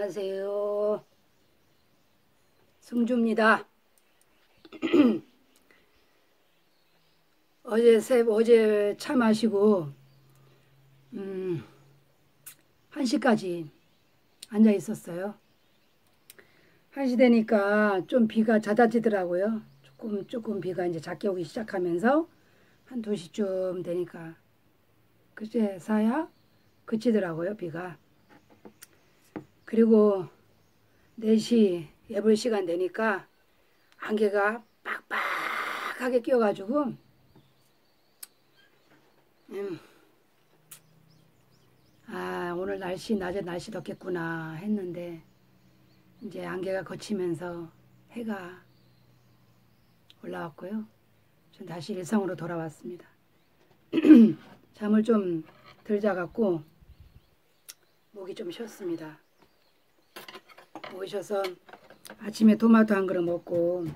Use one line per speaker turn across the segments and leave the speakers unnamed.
안녕하세요. 승주입니다. 어제 새 어제 차 마시고 음 1시까지 앉아 있었어요. 1시 되니까 좀 비가 잦아지더라고요. 조금 조금 비가 이제 작게 오기 시작하면서 한 2시쯤 되니까 그제서야 그치더라고요, 비가. 그리고 4시 예불 시간 되니까 안개가 빡빡하게 끼어가지고 음, 아 오늘 날씨 낮에 날씨 덥겠구나 했는데 이제 안개가 거치면서 해가 올라왔고요. 전 다시 일상으로 돌아왔습니다. 잠을 좀덜 자갖고 목이 좀 쉬었습니다. 쉬어서 아침에 토마토 한 그릇 먹고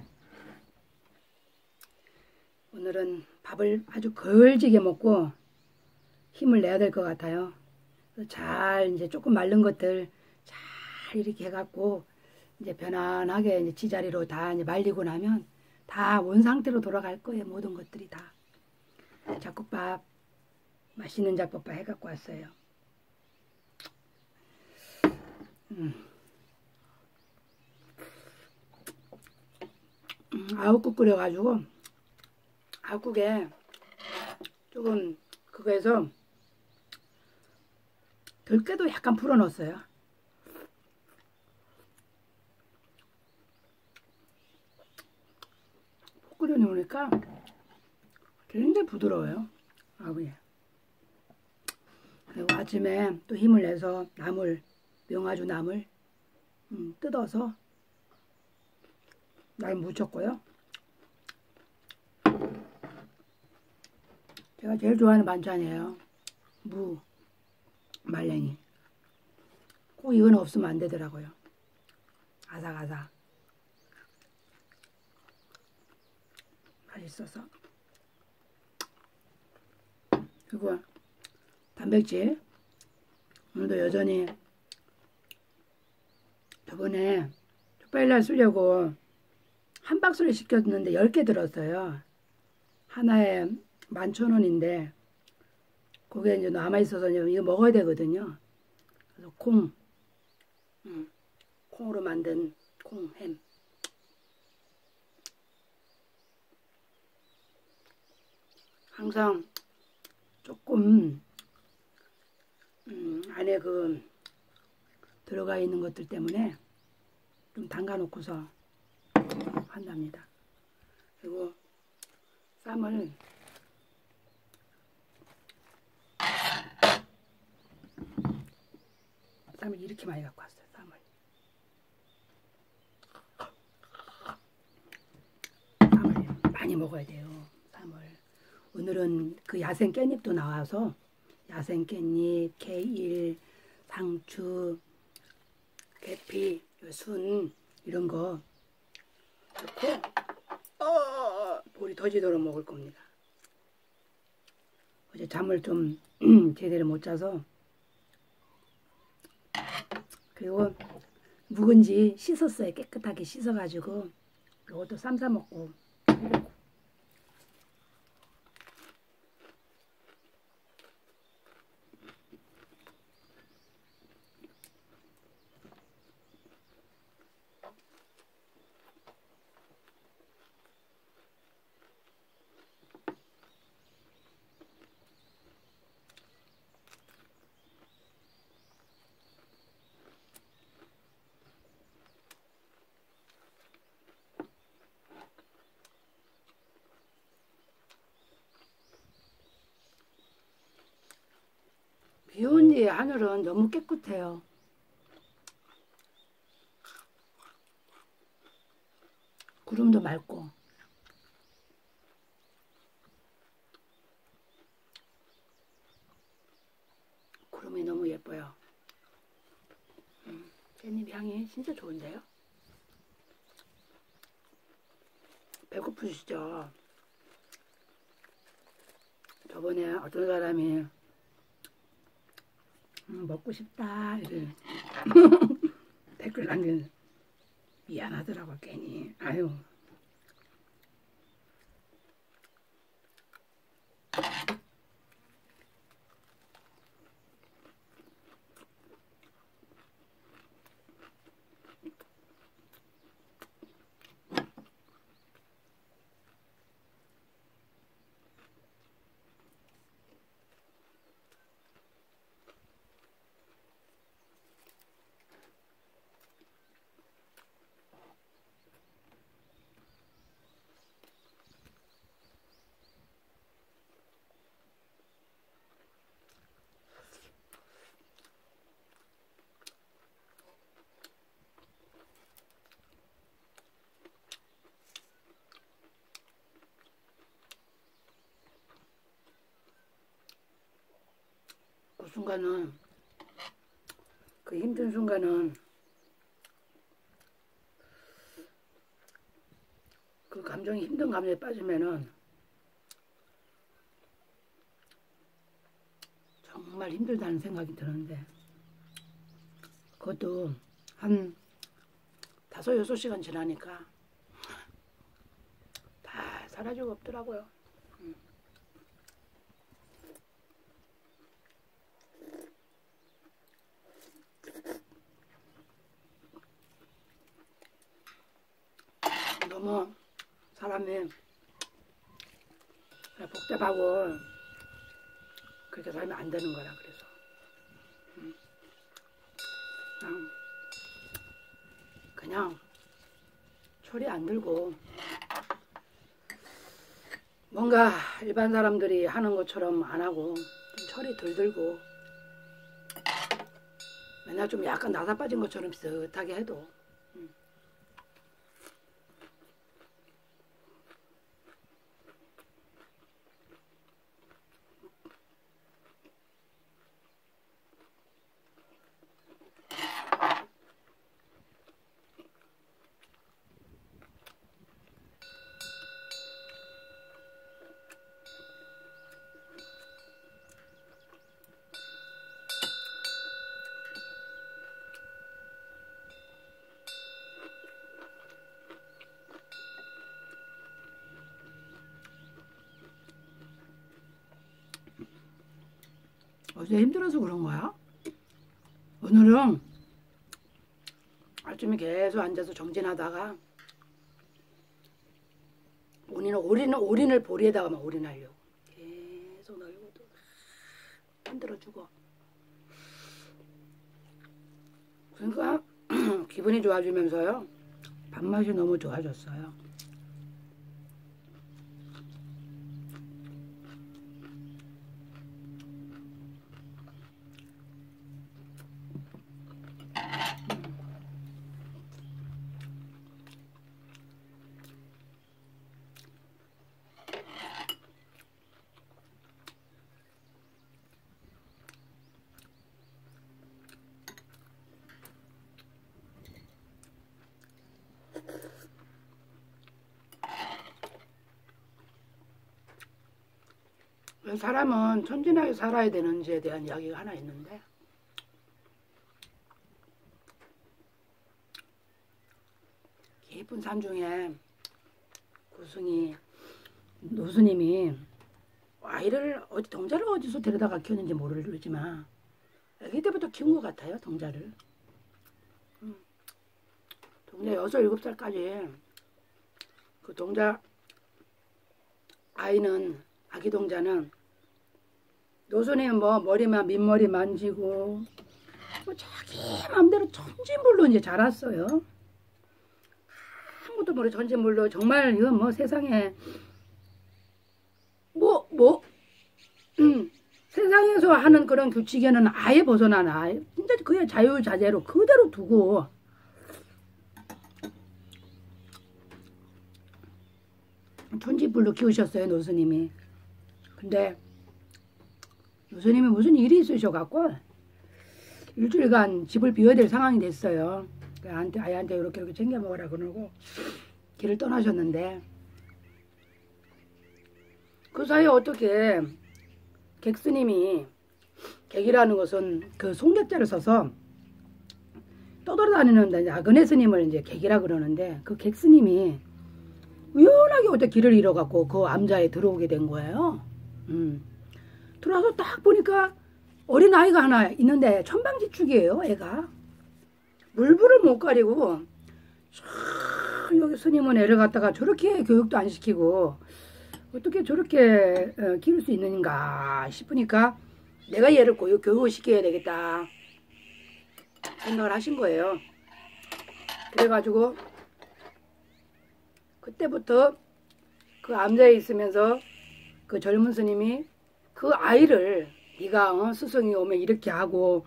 오늘은 밥을 아주 걸지게 먹고 힘을 내야 될 것 같아요. 잘 이제 조금 마른 것들 잘 이렇게 해갖고 이제 편안하게 이제 지자리로 다 이제 말리고 나면 다원 상태로 돌아갈 거예요. 모든 것들이 다. 잡곡밥 맛있는 잡곡밥 해갖고 왔어요. 음. 아욱국 끓여가지고 아욱국에 조금 그거에서 들깨도 약간 풀어 넣었어요. 끓여 놓으니까 굉장히 부드러워요. 아구에. 그리고 아침에 또 힘을 내서 나물, 명아주 나물 음, 뜯어서 날 묻혔고요. 제가 제일 좋아하는 반찬이에요. 무, 말랭이. 꼭 이건 없으면 안 되더라고요. 아삭아삭. 맛있어서. 그리고 단백질. 오늘도 여전히 저번에 족발날 쓰려고 한 박스를 시켰는데 10개 들었어요. 하나에 11,000원인데 그게 이제 남아있어서 이거 먹어야 되거든요. 그래서 콩, 음, 콩으로 만든 콩햄. 항상 조금 음, 안에 그 들어가 있는 것들 때문에 좀 담가 놓고서 한답니다. 그리고 쌈을 쌈을 이렇게 많이 갖고 왔어요. 쌈을. 쌈을 많이 먹어야 돼요. 쌈을. 오늘은 그 야생 깻잎도 나와서 야생 깻잎, 케일, 상추, 계피, 순 이런 거 넣고 어, 볼이 터지도록 먹을 겁니다. 어제 잠을 좀 제대로 못 자서 그리고 묵은지 씻었어요. 깨끗하게 씻어가지고 이것도 쌈싸 먹고 비온 뒤 하늘은 너무 깨끗해요. 구름도 맑고 구름이 너무 예뻐요. 음, 깻잎 향이 진짜 좋은데요? 배고프시죠? 저번에 어떤 사람이 음, 먹고 싶다 이래 아니 미안하더라고 괜히. 아유 그 순간은 그 힘든 순간은 그 감정이 힘든 감정에 빠지면은 정말 힘들다는 생각이 드는데 그것도 한 다섯 여섯 시간 지나니까 다 사라지고 없더라고요. 너무 사람이 복잡하고 그렇게 살면 안 되는 거라 그래서 음. 그냥, 그냥 초리 안 들고 뭔가 일반 사람들이 하는 것처럼 안 하고 좀 철이 덜 들고 맨날 좀 약간 나사 빠진 것처럼 비슷하게 해도 어제 힘들어서 그런 거야? 오늘은 아침에 계속 앉아서 정진하다가 올인을 올인을 올인을 보리에다가 막 올인하려고 계속 널고도 흔들어 주고 그러니까 기분이 좋아지면서요 밥맛이 너무 좋아졌어요. 사람은 천진하게 살아야 되는지에 대한 이야기가 하나 있는데 깊은 산 중에 고승이 노스님이 아이를 어디 동자를 어디서 데려다가 키웠는지 모르지만 아기 때부터 키운 것 같아요 동자를 음. 동자 여섯 일곱 살까지 그 동자 아이는 아기 동자는 노선이 뭐 머리만 밑머리 만지고 뭐 자기 마음대로 천진물로 이제 자랐어요. 아무것도 모르 천진물로 정말 이건 뭐 세상에 뭐뭐 뭐, 음, 세상에서 하는 그런 규칙에는 아예 아예 진짜 그의 자유자재로 그대로 두고 천지불로 키우셨어요 노스님이 근데 교수님이 무슨 일이 있으셔갖고 일주일간 집을 비워야 될 상황이 됐어요. 아한테 아이한테 이렇게 이렇게 챙겨 먹으라 그러고 길을 떠나셨는데 그 사이에 어떻게 객스님이 객이라는 것은 그 송객자를 써서 떠돌아다니는 아그네 스님을 이제 객이라 그러는데 그 객 스님이 우연하게 어떻게 길을 잃어갖고 그 암자에 들어오게 된 거예요. 음. 들어와서 딱 보니까 어린 아이가 하나 있는데 천방지축이에요, 애가. 물불을 못 가리고 여기 스님은 애를 갖다가 저렇게 교육도 안 시키고 어떻게 저렇게 어, 키울 수 있는가 싶으니까 내가 얘를 교육, 교육을 시켜야 되겠다 생각을 하신 거예요. 그래가지고 그때부터 그 암자에 있으면서 그 젊은 스님이 그 아이를 네가 어, 수성이 오면 이렇게 하고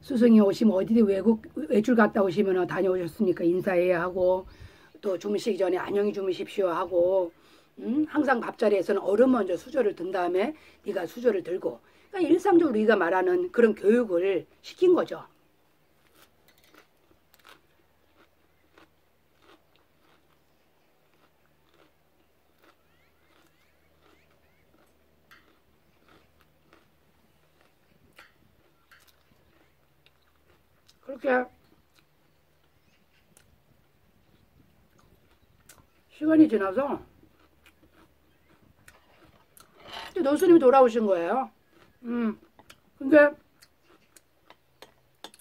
수성이 오시면 어디 외국 외출 갔다 오시면 다녀오셨으니까 인사해야 하고 또 주무시기 전에 안녕히 주무십시오 하고 음, 항상 밥자리에서는 얼음 먼저 수저를 든 다음에 네가 수저를 들고 그러니까 일상적으로 우리가 말하는 그런 교육을 시킨 거죠. 그렇게 시간이 지나서 노수님이 돌아오신 거예요. 음, 근데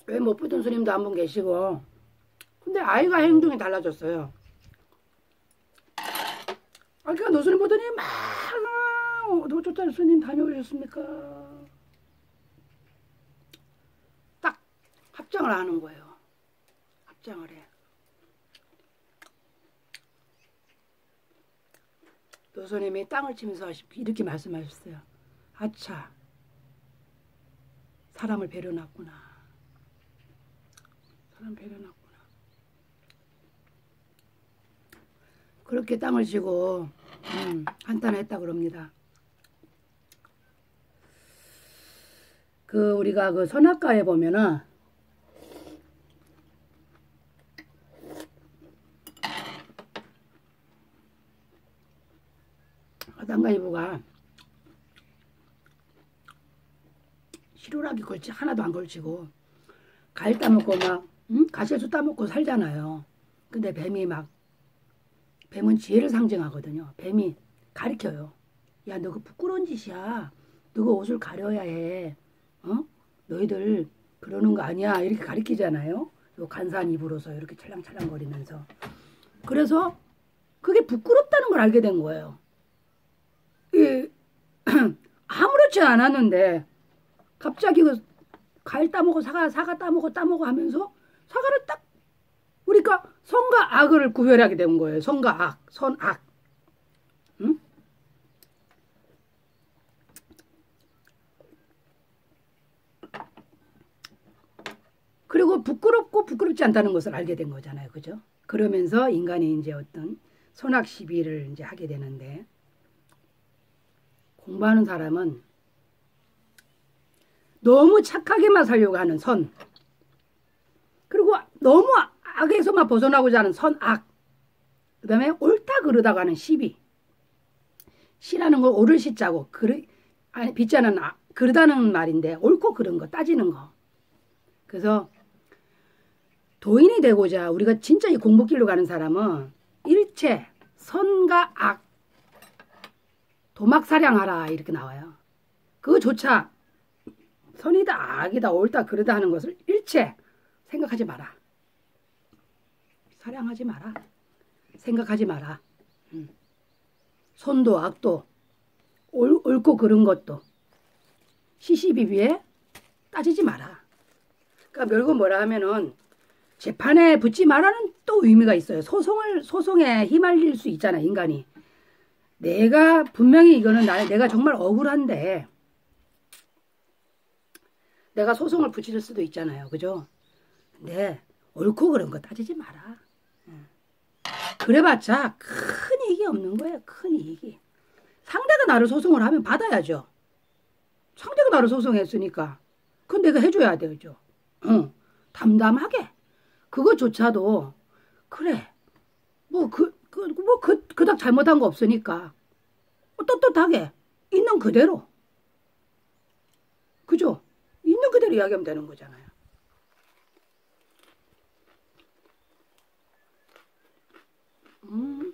왜못 붙은 스님도 한 분 계시고 근데 아이가 행동이 달라졌어요. 아까 노수님 보더니 막 노조짜리 스님 다녀오셨습니까? 딱 합장을 하는 거예요. 합장을 해. 노선님이 땅을 치면서 이렇게 말씀하셨어요. 아차, 사람을 배려놨구나. 사람 배려놨구나. 그렇게 땅을 치고 음, 한탄했다 그럽니다. 그 우리가 그 선악가에 보면은 화단가이부가 시루라기 걸치 하나도 안 걸치고 가일 따먹고 막 응? 가시수 따먹고 살잖아요. 근데 뱀이 막 뱀은 지혜를 상징하거든요. 뱀이 가리켜요. 야, 너 그 부끄러운 짓이야. 너가 옷을 가려야 해. 어? 너희들 그러는 거 아니야. 이렇게 가리키잖아요. 요 간산 입으로서 이렇게 찰랑찰랑거리면서. 그래서 그게 부끄럽다는 걸 알게 된 거예요. 이, 아무렇지 않았는데 갑자기 그 과일 따먹고 사과 사과 따먹고 따먹고 하면서 사과를 딱 우리가 선과 악을 구별하게 된 거예요. 선과 악, 선악. 응? 그리고 부끄럽고 부끄럽지 않다는 것을 알게 된 거잖아요. 그죠? 그러면서 인간이 이제 어떤 선악 시비를 이제 하게 되는데 공부하는 사람은 너무 착하게만 살려고 하는 선 그리고 너무 악에서만 벗어나고자 하는 선악 그 다음에 옳다 그르다가 하는 시비 시라는 걸 옳을 시자고 그르, 아니 빗자는 아, 그르다는 말인데 옳고 그른 거 따지는 거. 그래서 도인이 되고자 우리가 진짜 이 공부길로 가는 사람은 일체 선과 악 도막사량하라 이렇게 나와요. 그조차 선이다 악이다 옳다 그르다 하는 것을 일체 생각하지 마라. 사량하지 마라. 생각하지 마라. 음. 선도 악도 옳, 옳고 그른 것도 시시비비에 따지지 마라. 그러니까 결국 뭐라 하면은 재판에 붙지 마라는 또 의미가 있어요. 소송을 소송에 휘말릴 수 있잖아 인간이. 내가 분명히 이거는 나, 내가 정말 억울한데 내가 소송을 붙일 수도 있잖아요. 그죠? 근데 옳고 그런 거 따지지 마라. 그래봤자 큰 이익이 없는 거예요. 큰 이익이. 상대가 나를 소송을 하면 받아야죠. 상대가 나를 소송했으니까 그건 내가 해줘야 되죠. 응. 담담하게. 그것조차도 그래. 뭐 그 그닥 잘못한 거 없으니까 떳떳하게 있는 그대로 그죠? 있는 그대로 이야기하면 되는 거잖아요. 음.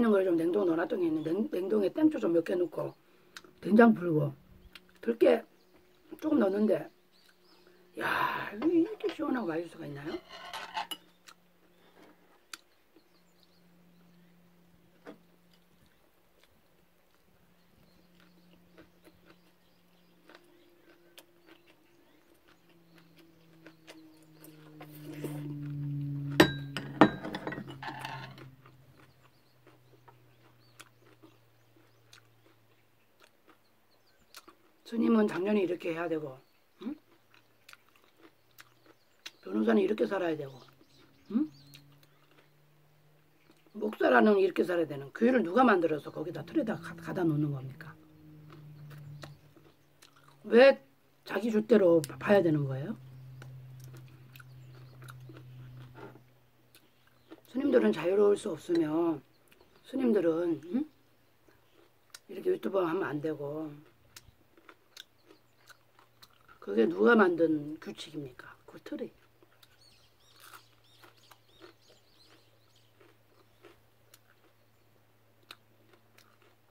있는 걸 좀 냉동 넣어놨던 게 있는데 냉, 냉동에 땡초 좀 몇 개 넣고 된장 풀고 들깨 조금 넣었는데 야 이렇게 시원하고 맛있을 수가 있나요? 스님은 당연히 이렇게 해야 되고 응? 변호사는 이렇게 살아야 되고 응? 목사라는 이렇게 살아야 되는 교회를 누가 만들어서 거기다 틀에다 가다 놓는 겁니까? 왜 자기 줏대로 봐야 되는 거예요? 스님들은 자유로울 수 없으며 스님들은 응? 이렇게 유튜브 하면 안 되고 그게 누가 만든 규칙입니까? 그 틀이.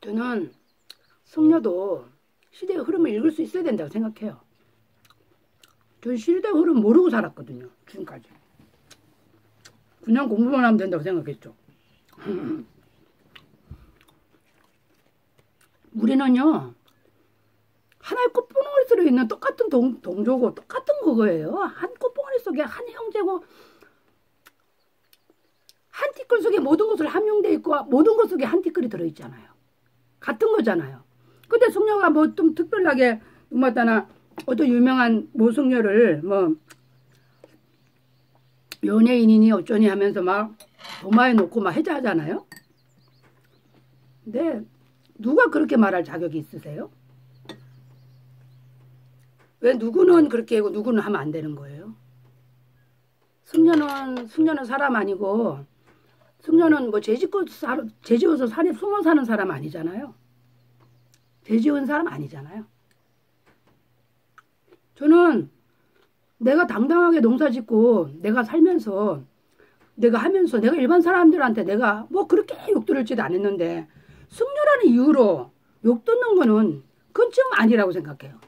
저는 성녀도 시대의 흐름을 읽을 수 있어야 된다고 생각해요. 저 시대의 흐름 모르고 살았거든요. 지금까지. 그냥 공부만 하면 된다고 생각했죠. 우리는요. 하나의 속에 있는 똑같은 동, 동조고 똑같은 그거예요. 한 꽃봉오리 속에 한 형제고 한 티끌 속에 모든 것을 함용돼 있고 모든 것 속에 한 티끌이 들어있잖아요. 같은 거잖아요. 근데 숙녀가 뭐 좀 특별하게 누마다나 어떤 유명한 모숙녀를 뭐 연예인이니 어쩌니 하면서 막 도마에 놓고 막 해자하잖아요. 근데 누가 그렇게 말할 자격이 있으세요? 왜 누구는 그렇게 하고 누구는 하면 안 되는 거예요? 숙녀는 숙녀는 사람 아니고 숙녀는 뭐 죄짓고 살, 죄지어서 산에 숨어 사는 사람 아니잖아요. 죄지은 사람 아니잖아요. 저는 내가 당당하게 농사 짓고 내가 살면서 내가 하면서 내가 일반 사람들한테 내가 뭐 그렇게 욕 들을지도 않았는데 숙녀라는 이유로 욕 듣는 거는 그건 좀 아니라고 생각해요.